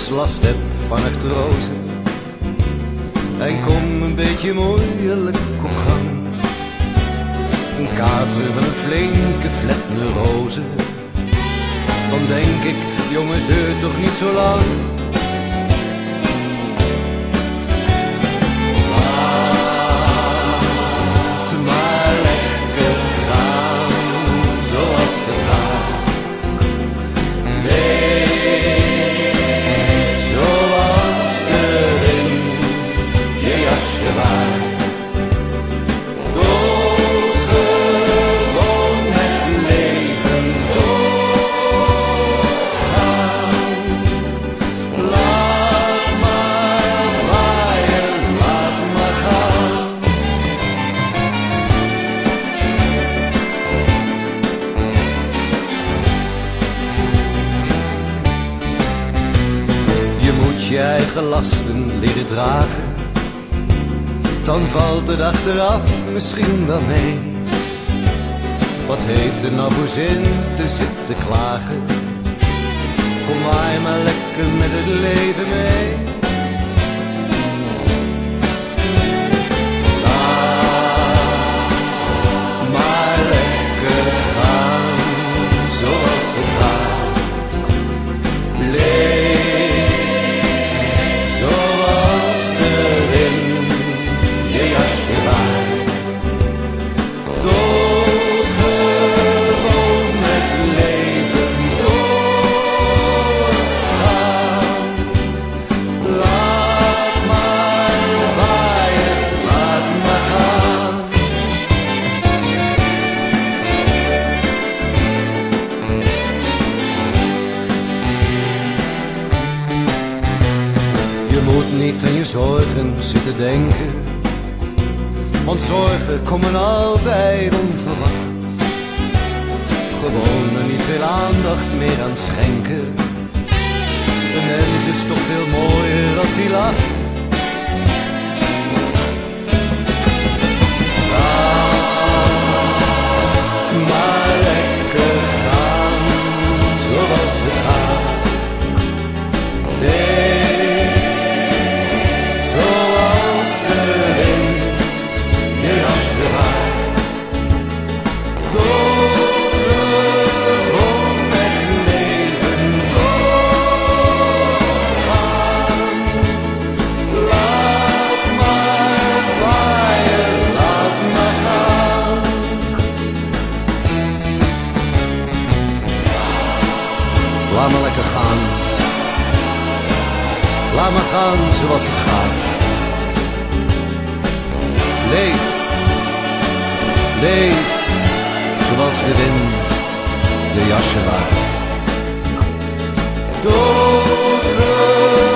eens last heb van artrose En kom een beetje moeilijk op gang. Een kater van een flinke flat neurose Dan denk ik, jongen zeur toch niet zo lang eigen lasten leren dragen. Dan valt het achteraf misschien wel mee. Wat heeft er nou voor zin te zitten klagen? Kom maar maar lekker met het leven mee. Moet niet aan je zorgen zitten denken. Want zorgen komen altijd onverwacht. Gewoon er niet veel aandacht meer aan schenken. Een mens is toch veel mooier als hij lacht. Laat maar lekker gaan. Laat maar gaan zoals het gaat. Leef, leef zoals de wind je jasje waait. Doodgewoon